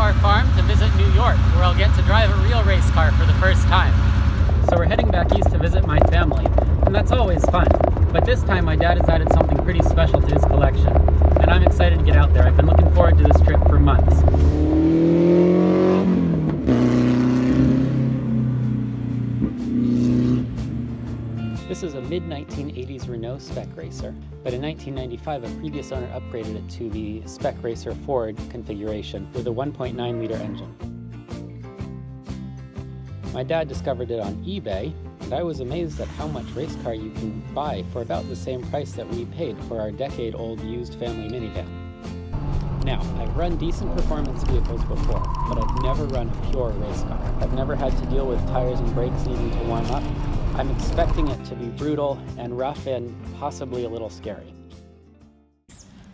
our farm to visit New York, where I'll get to drive a real race car for the first time. So we're heading back east to visit my family, and that's always fun. But this time my dad has added something pretty special to his collection, and I'm excited to get out there. I've been looking forward to this trip for months. Is a mid-1980s Renault Spec Racer, but in 1995 a previous owner upgraded it to the Spec Racer Ford configuration with a 1.9 liter engine. My dad discovered it on eBay, and I was amazed at how much race car you can buy for about the same price that we paid for our decade-old used family minivan. Now, I've run decent performance vehicles before, but I've never run a pure race car. I've never had to deal with tires and brakes needing to warm up, I'm expecting it to be brutal and rough and possibly a little scary.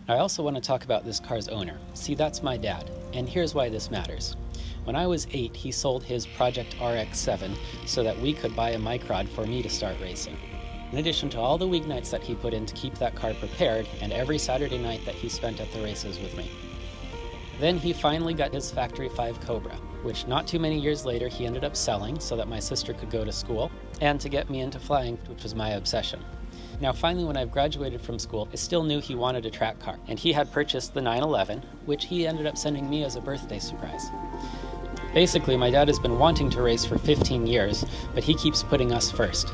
I also want to talk about this car's owner. See, that's my dad, and here's why this matters. When I was eight, he sold his Project RX-7 so that we could buy a Microd for me to start racing. In addition to all the weeknights that he put in to keep that car prepared, and every Saturday night that he spent at the races with me. Then he finally got his Factory 5 Cobra, which not too many years later he ended up selling so that my sister could go to school and to get me into flying, which was my obsession. Now finally when I've graduated from school, I still knew he wanted a track car, and he had purchased the 911, which he ended up sending me as a birthday surprise. Basically, my dad has been wanting to race for 15 years, but he keeps putting us first.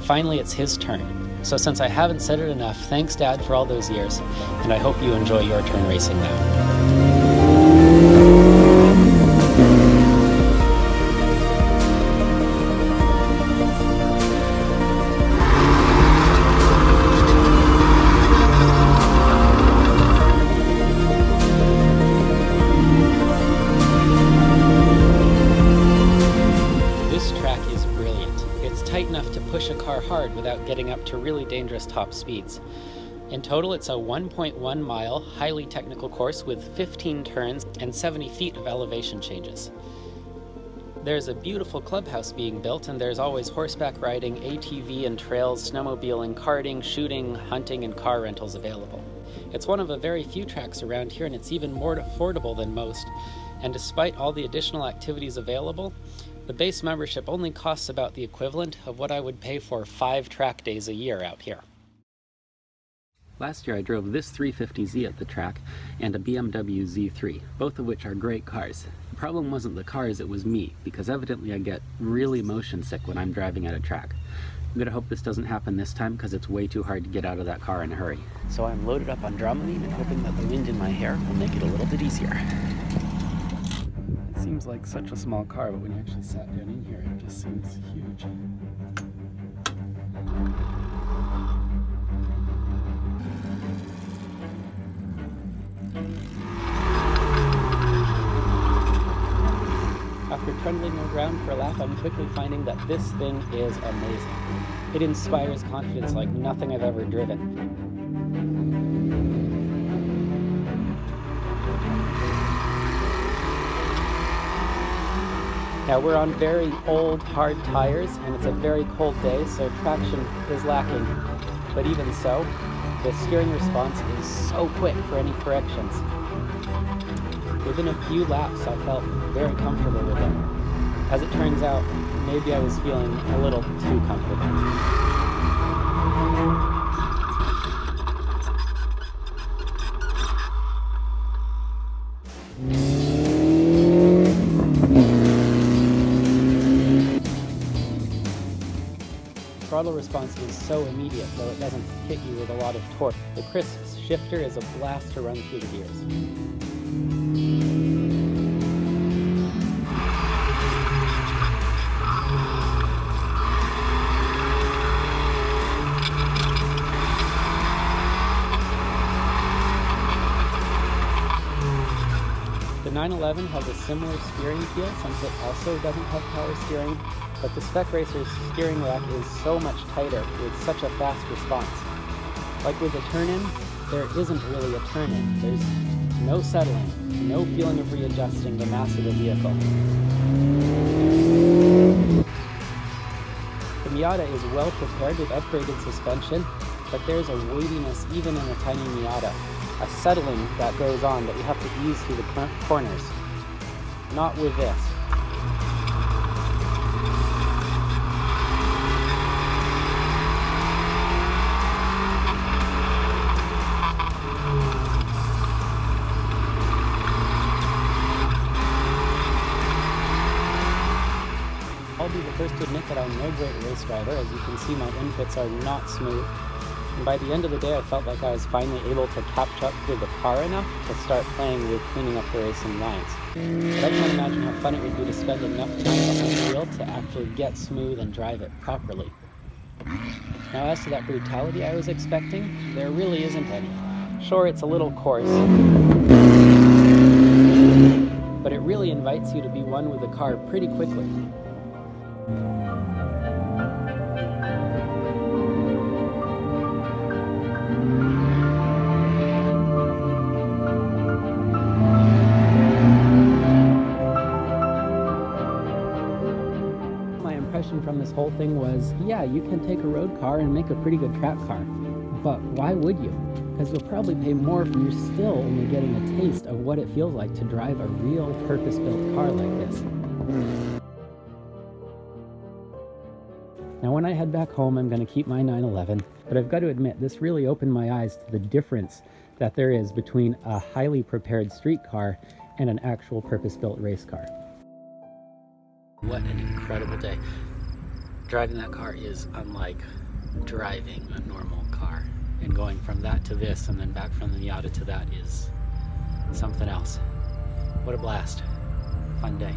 Finally, it's his turn. So since I haven't said it enough, thanks Dad for all those years, and I hope you enjoy your turn racing now. Hard without getting up to really dangerous top speeds. In total, it's a 1.1 mile, highly technical course with 15 turns and 70 feet of elevation changes. There's a beautiful clubhouse being built, and there's always horseback riding, ATV and trails, snowmobiling, karting, shooting, hunting, and car rentals available. It's one of a very few tracks around here, and it's even more affordable than most. And despite all the additional activities available, the base membership only costs about the equivalent of what I would pay for five track days a year out here. Last year I drove this 350Z at the track and a BMW Z3, both of which are great cars. The problem wasn't the cars, it was me, because evidently I get really motion sick when I'm driving at a track. I'm gonna hope this doesn't happen this time because it's way too hard to get out of that car in a hurry. So I'm loaded up on Dramamine and hoping that the wind in my hair will make it a little bit easier seems like such a small car, but when you actually sat down in here, it just seems huge. After trundling around for a lap, I'm quickly finding that this thing is amazing. It inspires confidence like nothing I've ever driven. Now we're on very old, hard tires, and it's a very cold day, so traction is lacking. But even so, the steering response is so quick for any corrections. Within a few laps, I felt very comfortable with it. As it turns out, maybe I was feeling a little too comfortable. Throttle response is so immediate, though it doesn't hit you with a lot of torque. The crisp shifter is a blast to run through the gears. The 911 has a similar steering feel since it also doesn't have power steering, but the Spec Racer's steering rack is so much tighter with such a fast response. Like with a turn-in, there isn't really a turn-in. There's no settling, no feeling of readjusting the mass of the vehicle. The Miata is well prepared with upgraded suspension, but there's a weightiness even in a tiny Miata. a settling that goes on that you have to ease through the corners. Not with this. First to admit that I'm no great race driver. As you can see, my inputs are not smooth. And by the end of the day, I felt like I was finally able to catch up with the car enough to start playing with cleaning up the racing lines. But I can't imagine how fun it would be to spend enough time behind the wheel to actually get smooth and drive it properly. Now as to that brutality I was expecting, there really isn't any. Sure, it's a little coarse, but it really invites you to be one with the car pretty quickly. My impression from this whole thing was, yeah, you can take a road car and make a pretty good track car. But why would you? Because you'll probably pay more for you're still only getting a taste of what it feels like to drive a real purpose-built car like this. Now when I head back home, I'm going to keep my 911, but I've got to admit, this really opened my eyes to the difference that there is between a highly prepared street car and an actual purpose-built race car. What an incredible day. Driving that car is unlike driving a normal car. And going from that to this and then back from the Miata to that is something else. What a blast. Fun day.